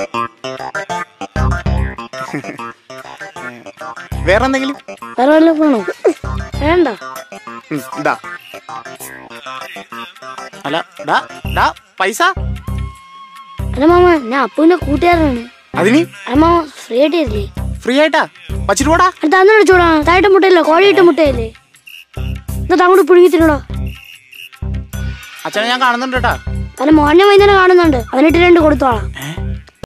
വേറെ എന്തെങ്കിലും വേറെ വല്ല വേണോ വേണ്ട. ഇതാ. അല്ല ഡാ ഡാ പൈസ. അല്ല മാമ ഞാൻ അപ്പുവിന്റെ കൂട്ടുകാരനാണ്. അതിന്? അല്ല മാമ ഫ്രീ ആയിട്ട് തരില്ലേ? ഫ്രീ ആയിട്ടാ? വച്ചിട്ട് പോടാ. തന്നെ വിളിച്ചോടാ തായിട്ട് മുട്ടയില്ല? കോഴിയിട്ട് മുട്ടയില്ലേ? എന്നിട്ട് അങ്ങോട്ട് പുഴുങ്ങി അച്ഛനെ ഞാൻ കാണുന്നുണ്ട് കേട്ടാ. അല്ല മോനെ വൈകുന്നേരം കാണുന്നുണ്ട്. അവനിട്ട് രണ്ട് കൊടുത്തോളാം.